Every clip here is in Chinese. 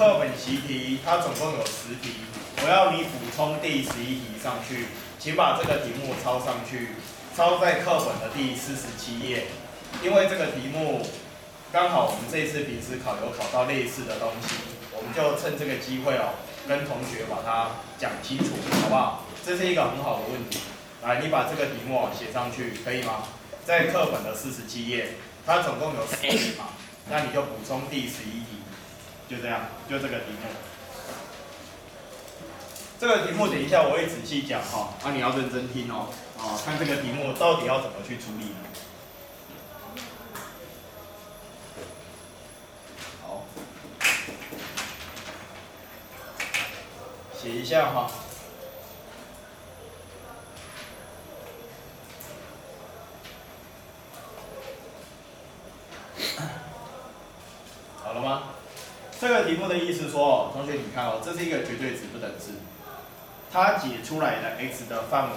课本习题它总共有十题，我要你补充第十一题上去，请把这个题目抄上去，抄在课本的第四十七页，因为这个题目刚好我们这次平时考有考到类似的东西，我们就趁这个机会哦，跟同学把它讲清楚，好不好？这是一个很好的问题。来，你把这个题目写上去，可以吗？在课本的四十七页，它总共有十题嘛，那你就补充第十一题，就这样，就这个题目。这个题目等一下我会仔细讲哈，啊你要认真听哦，啊看这个题目到底要怎么去处理呢。好，写一下哈。好了吗？这个题目的意思说，同学你看哦，这是一个绝对值不等式，它解出来的 x 的范围，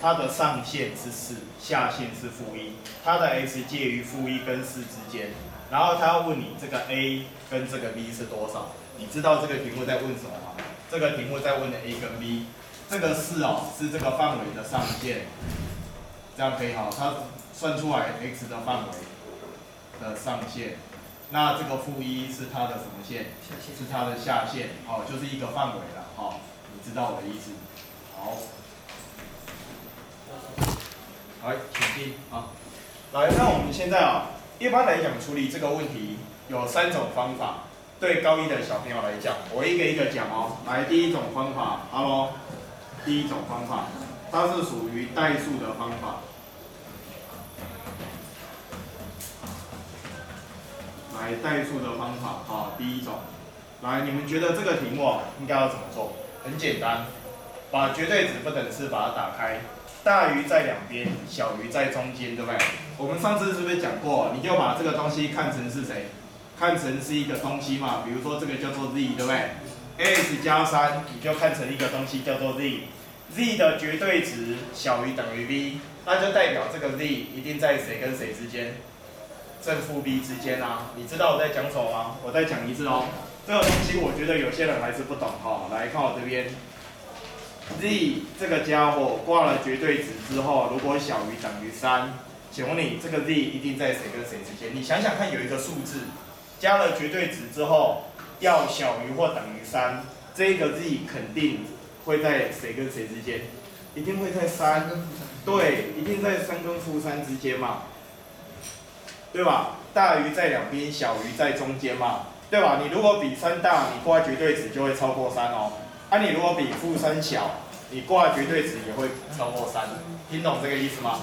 它的上限是四，下限是负一，它的 x 介于负一跟四之间，然后他要问你这个 a 跟这个 b 是多少？你知道这个题目在问什么吗？这个题目在问的 a 跟 b，这个四哦是这个范围的上限，这样可以哈，它算出来 x 的范围的上限。那这个负一是它的什么线？是它的下限，好，就是一个范围了，好，你知道我的意思，好，来，请进。啊，来，那我们现在啊，一般来讲处理这个问题有三种方法，对高一的小朋友来讲，我一个一个讲哦，来，第一种方法，Hello，第一种方法，它是属于代数的方法。代数的方法，好，第一种，来，你们觉得这个题目应该要怎么做？很简单，把绝对值不等式把它打开，大于在两边，小于在中间，对不对？我们上次是不是讲过？你就把这个东西看成是谁？看成是一个东西嘛，比如说这个叫做 z，对不对？x 加三，你就看成一个东西叫做 z，z 的绝对值小于等于 b，那就代表这个 z 一定在谁跟谁之间？正负 b 之间啊，你知道我在讲什么吗？我再讲一次哦。这个东西我觉得有些人还是不懂哈。来看我这边，z 这个家伙挂了绝对值之后，如果小于等于三，请问你这个 z 一定在谁跟谁之间？你想想看，有一个数字加了绝对值之后要小于或等于三，这个 z 肯定会在谁跟谁之间？一定会在三，对，一定在三跟负三之间嘛。对吧？大于在两边，小于在中间嘛，对吧？你如果比三大，你挂绝对值就会超过三哦。啊，你如果比负三小，你挂绝对值也会超过三。听懂这个意思吗？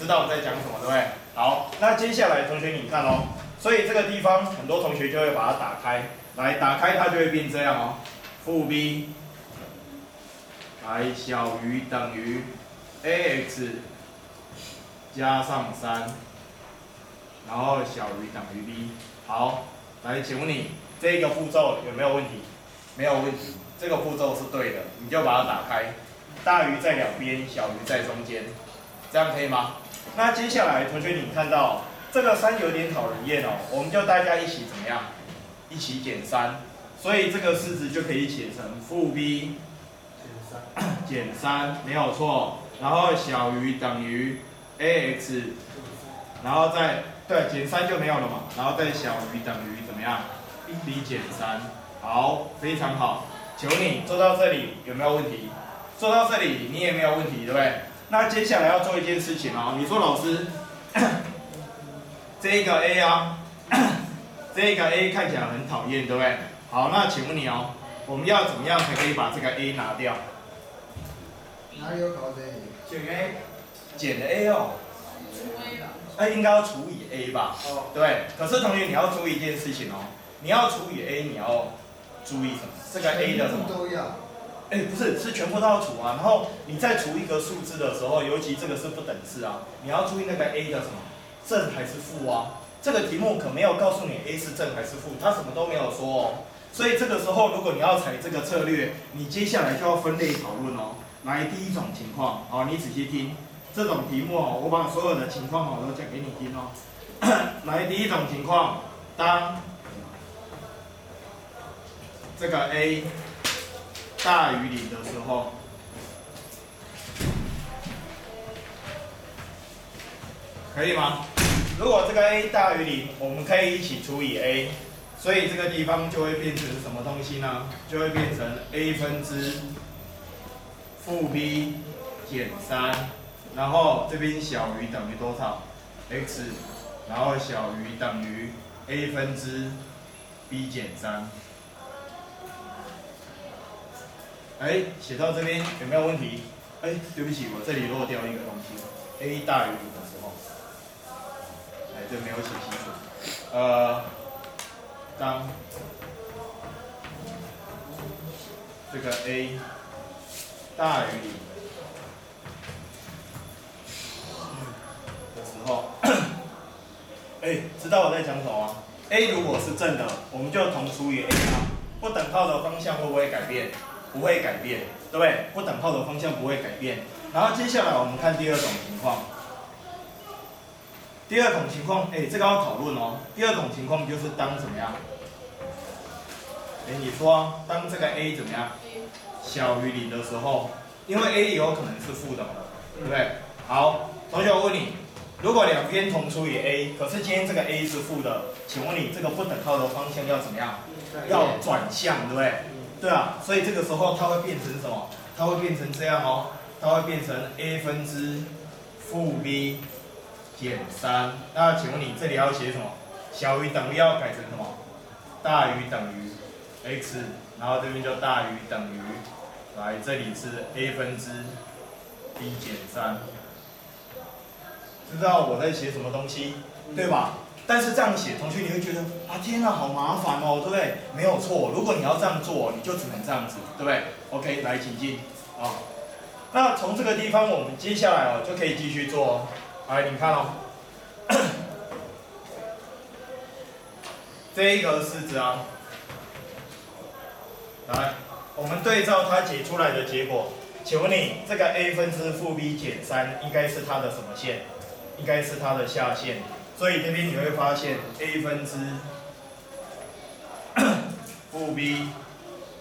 知道我在讲什么，对不对？好，那接下来同学你看哦，所以这个地方很多同学就会把它打开，来打开它就会变这样哦，负 b 来小于等于 ax 加上三。然后小于等于 b，好，来，请问你这个步骤有没有问题？没有问题，这个步骤是对的，你就把它打开，大于在两边，小于在中间，这样可以吗？那接下来，同学你看到这个三有点讨人厌哦，我们就大家一起怎么样？一起减三，所以这个式子就可以写成负 b 减三，减三。没有错，然后小于等于 ax，然后再。对，减三就没有了嘛，然后再小于等于怎么样？b 减三，好，非常好。求你做到这里有没有问题？做到这里你也没有问题，对不对？那接下来要做一件事情哦。你说老师，这个 a 啊，这个 a 看起来很讨厌，对不对？好，那请问你哦，我们要怎么样才可以把这个 a 拿掉？哪里有搞这？减 a，减 a 哦。那应该要除以 a 吧？哦，对。可是同学你要注意一件事情哦，你要除以 a，你要注意什么？这个 a 的什么？都要。哎，不是，是全部都要除啊。然后你再除一个数字的时候，尤其这个是不等式啊，你要注意那个 a 的什么？正还是负啊？这个题目可没有告诉你 a 是正还是负，它什么都没有说哦。所以这个时候如果你要采这个策略，你接下来就要分类讨论哦。来，第一种情况，好，你仔细听。这种题目哦，我把所有的情况哦都讲给你听哦。来，第一种情况，当这个 a 大于零的时候，可以吗？如果这个 a 大于零，我们可以一起除以 a，所以这个地方就会变成什么东西呢？就会变成 a 分之负 b 减三，然后这边小于等于多少？x，然后小于等于 a 分之 b 减三。哎，写到这边有没有问题？哎，对不起，我这里漏掉一个东西，a 大于零的时候，哎，这没有写清楚。呃，当这个 a 大于零的时候，哎，知道我在讲什么吗？a 如果是正的，我们就同除以 a 啊，不等号的方向会不会改变？不会改变，对不对？不等号的方向不会改变。然后接下来我们看第二种情况。第二种情况，哎，这个要讨论哦。第二种情况就是当怎么样？哎，你说当这个 a 怎么样？小于零的时候，因为 a 有可能是负的，对不对？好，同学我问你，如果两边同除以 a，可是今天这个 a 是负的，请问你这个不等号的方向要怎么样？要转向，对不对？对啊，所以这个时候它会变成什么？它会变成这样哦，它会变成 a 分之负 b 减三。那请问你这里要写什么？小于等于要改成什么？大于等于 x，然后这边就大于等于，来这里是 a 分之 b 减三。知道我在写什么东西，对吧？但是这样写，同学你会觉得啊，天哪，好麻烦哦，对不对？没有错，如果你要这样做，你就只能这样子，对不对？OK，来，请进啊。那从这个地方，我们接下来哦就可以继续做哦。来，你看哦，这一个式子啊，来，我们对照它解出来的结果，请问你这个 a 分之负 b 减三，应该是它的什么线？应该是它的下限。所以这边你会发现，a 分之 负 b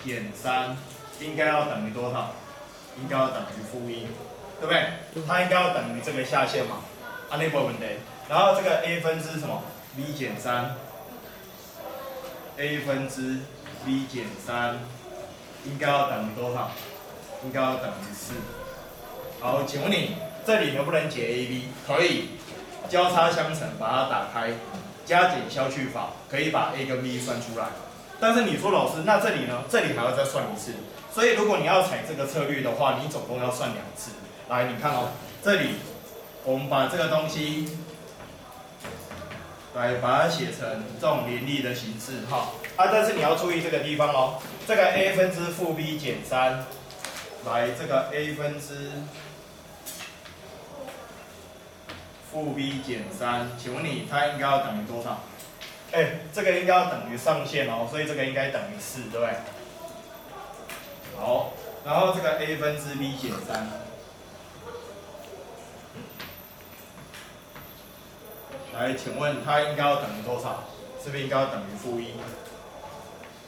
减三应该要等于多少？应该要等于负一，对不对？它应该要等于这个下限嘛？啊，那部分的。然后这个 a 分之什么？b 减三，a 分之 b 减三应该要等于多少？应该要等于四。好，请问你这里能不能解 a b？可以。交叉相乘，把它打开，加减消去法可以把 a 跟 b 算出来。但是你说老师，那这里呢？这里还要再算一次。所以如果你要采这个策略的话，你总共要算两次。来，你看哦，这里我们把这个东西来把它写成这种联立的形式，哈啊。但是你要注意这个地方哦，这个 a 分之负 b 减三，来这个 a 分之。负 b 减三，请问你它应该要等于多少？哎，这个应该要等于上限哦，所以这个应该等于四，对不对？好，然后这个 a 分之 b 减三，来，请问它应该要等于多少？是不是应该要等于负一？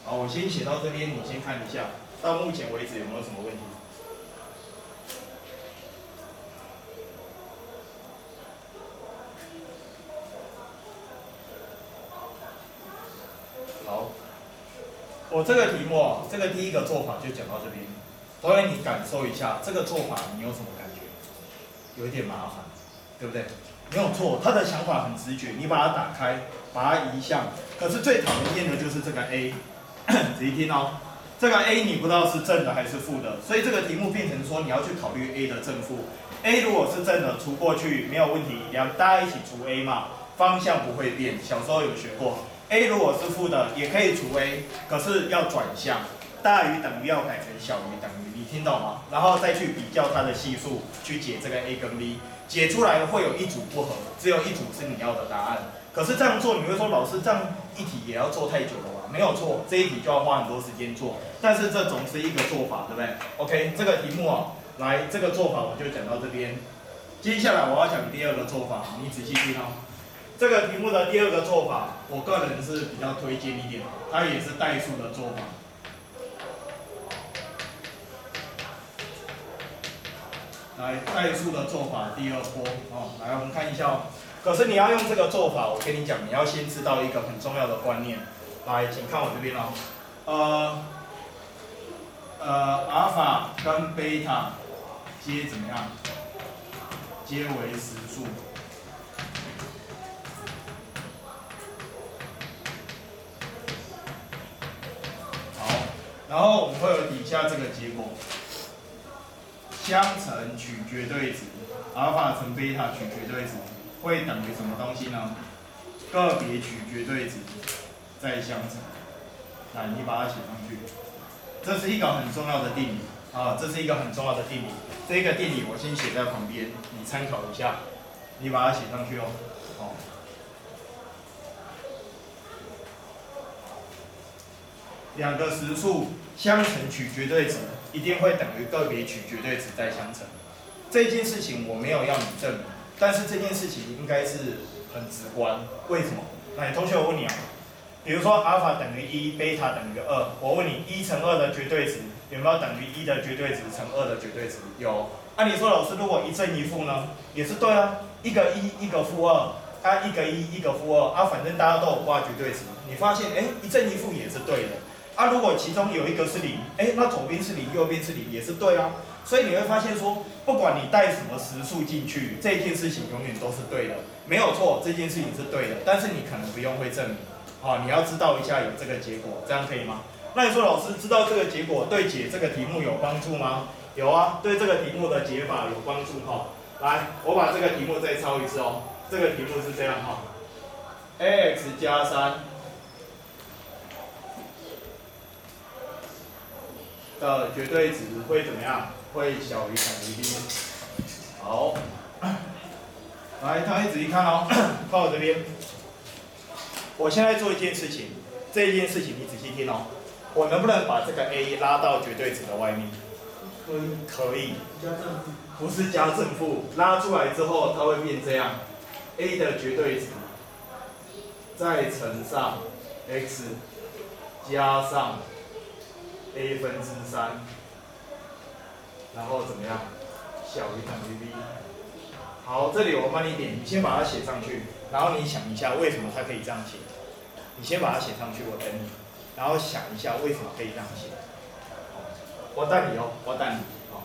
好，我先写到这边，你先看一下，到目前为止有没有什么问题？我这个题目，这个第一个做法就讲到这边，所以你感受一下这个做法，你有什么感觉？有一点麻烦，对不对？没有错，他的想法很直觉，你把它打开，把它移向。可是最讨厌的就是这个 a，仔细听哦，这个 a 你不知道是正的还是负的，所以这个题目变成说你要去考虑 a 的正负。a 如果是正的，除过去没有问题，两大家一起除 a 嘛，方向不会变。小时候有学过。A 如果是负的，也可以除 a，可是要转向，大于等于要改成小于等于，你听懂吗？然后再去比较它的系数，去解这个 a 跟 b，解出来会有一组不合，只有一组是你要的答案。可是这样做，你会说老师这样一题也要做太久了吧？没有错，这一题就要花很多时间做，但是这总是一个做法，对不对？OK，这个题目啊，来这个做法我就讲到这边，接下来我要讲第二个做法，你仔细听哦。这个题目的第二个做法，我个人是比较推荐一点，它也是代数的做法。来，代数的做法第二波哦，来，我们看一下哦。可是你要用这个做法，我跟你讲，你要先知道一个很重要的观念。来，请看我这边哦，呃，呃，阿尔法跟贝塔皆怎么样？皆为实数。然后我们会有底下这个结果。相乘取绝对值，阿尔法乘贝塔取绝对值，会等于什么东西呢？个别取绝对值再相乘。来，你把它写上去。这是一个很重要的定理啊，这是一个很重要的定理。这个定理我先写在旁边，你参考一下。你把它写上去哦。好。两个实数相乘取绝对值。一定会等于个别取绝对值再相乘，这件事情我没有要你证明，但是这件事情应该是很直观。为什么？来，同学，我问你啊，比如说阿尔法等于一，贝塔等于二，我问你一乘二的绝对值有没有等于一的绝对值乘二的绝对值？有。按理说老师如果一正一负呢，也是对啊，一个一，一个负二，啊一个一，一个负二，啊反正大家都有挂绝对值，你发现哎一正一负也是对的。啊，如果其中有一个是零，哎，那左边是零，右边是零，也是对啊。所以你会发现说，不管你带什么实数进去，这件事情永远都是对的，没有错，这件事情是对的。但是你可能不用会证明，啊，你要知道一下有这个结果，这样可以吗？那你说老师知道这个结果对解这个题目有帮助吗？有啊，对这个题目的解法有帮助哈。来，我把这个题目再抄一次哦。这个题目是这样哈，ax 加三。的绝对值会怎么样？会小于等于一。好，来，大家仔细看哦，看我这边。我现在做一件事情，这件事情你仔细听哦。我能不能把这个 a 拉到绝对值的外面？可以。可以。加正负。不是加正负，拉出来之后它会变这样：a 的绝对值再乘上 x 加上。A 分之三，然后怎么样？小于等于 b。好，这里我帮你点，你先把它写上去，然后你想一下为什么它可以这样写。你先把它写上去，我等你，然后想一下为什么可以这样写。我带你哦，我带你哦。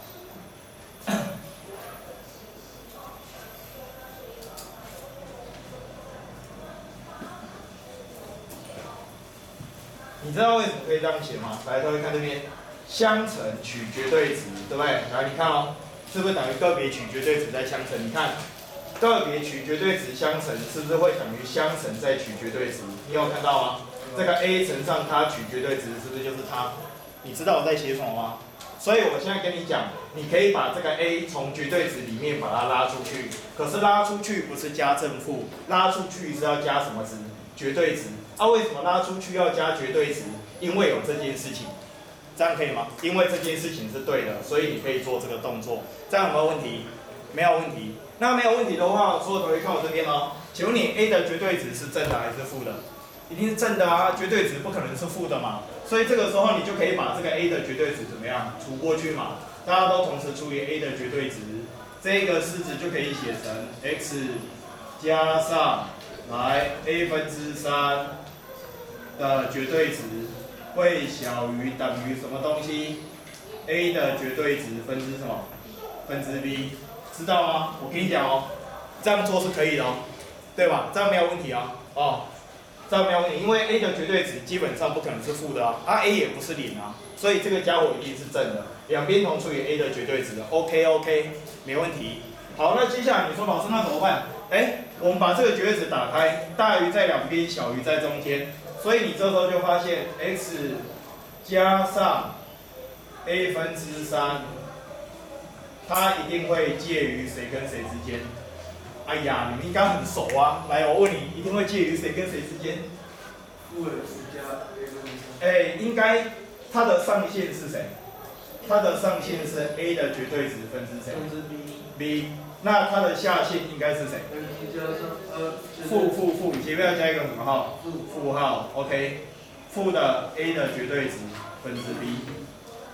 你知道为什么可以这样写吗？来，各位看这边，相乘取绝对值，对不对？来，你看哦，是不是等于个别取绝对值再相乘？你看，个别取绝对值相乘，是不是会等于相乘再取绝对值？你有看到吗？这个 a 乘上它取绝对值，是不是就是它？你知道我在写什么吗？所以我现在跟你讲，你可以把这个 a 从绝对值里面把它拉出去，可是拉出去不是加正负，拉出去是要加什么值？绝对值。啊，为什么拉出去要加绝对值？因为有这件事情，这样可以吗？因为这件事情是对的，所以你可以做这个动作。这样有没有问题？没有问题。那没有问题的话，所有同学看我这边哦。请问你 a 的绝对值是正的还是负的？一定是正的啊，绝对值不可能是负的嘛。所以这个时候你就可以把这个 a 的绝对值怎么样除过去嘛？大家都同时除以 a 的绝对值，这个式子就可以写成 x 加上来 a 分之三。的绝对值会小于等于什么东西？a 的绝对值分之什么？分之 b，知道吗？我跟你讲哦，这样做是可以的哦，对吧？这样没有问题啊，哦，这样没有问题，因为 a 的绝对值基本上不可能是负的啊，啊 a 也不是零啊，所以这个家伙一定是正的，两边同除以 a 的绝对值，OK OK，没问题。好，那接下来你说老师那怎么办？哎，我们把这个绝对值打开，大于在两边，小于在中间。所以你这时候就发现 x 加上 a 分之三，它一定会介于谁跟谁之间？哎呀，你们应该很熟啊！来，我问你，一定会介于谁跟谁之间？负 x 加 a 分之三。哎，应该它的上限是谁？它的上限是 a 的绝对值分之谁？分之 b。b。那它的下限应该是谁？负负负，前面要加一个什么号？负负号，OK。负的 a 的绝对值分之 b。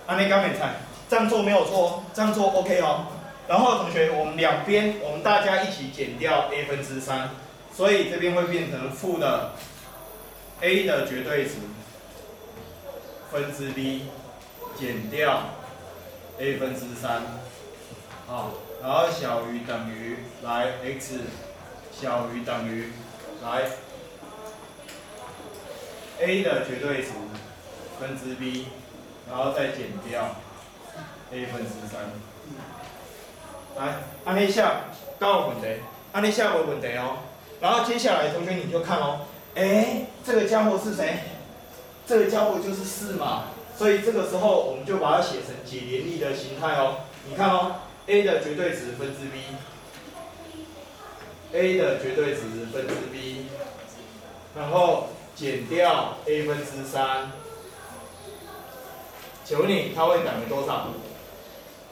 阿内刚美菜，这样做没有错，这样做 OK 哦。然后同学，我们两边我们大家一起减掉 a 分之三，所以这边会变成负的 a 的绝对值分之 b 减掉 a 分之三，好，然后小于等于来 x 小于等于来 a 的绝对值分之 b，然后再减掉 a 分之三。来，安尼下刚好问题，安尼下没问题哦。然后接下来同学你就看哦，哎，这个家伙是谁？这个家伙就是四嘛，所以这个时候我们就把它写成解联立的形态哦。你看哦，a 的绝对值分之 b，a 的绝对值分之 b，然后减掉 a 分之三，请问你它会等于多少？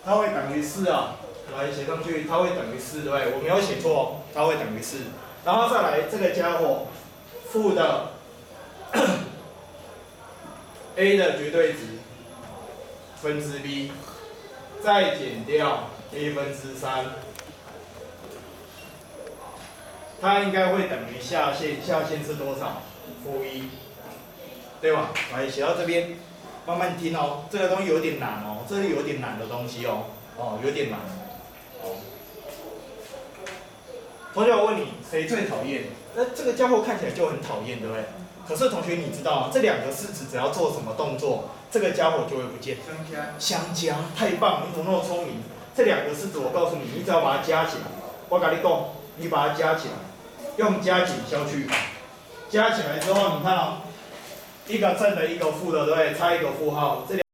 它会等于四啊。来写上去，它会等于四，对不对？我没有写错，它会等于四。然后再来这个家伙，负的 a 的绝对值分之 b，再减掉 a 分之三，它应该会等于下限，下限是多少？负一，对吧？来写到这边，慢慢听哦，这个东西有点难哦，这是有点难的东西哦，哦，有点难。同学，我问你，谁最讨厌？那这个家伙看起来就很讨厌，对不对？可是同学，你知道吗？这两个式子只要做什么动作，这个家伙就会不见。相加。相加，太棒！你怎么那么聪明？这两个式子，我告诉你，你只要把它加起来。我跟你讲，你把它加起来，用加减消去。加起来之后，你看啊，一个正的，一个负的，对不对？差一个负号，这两。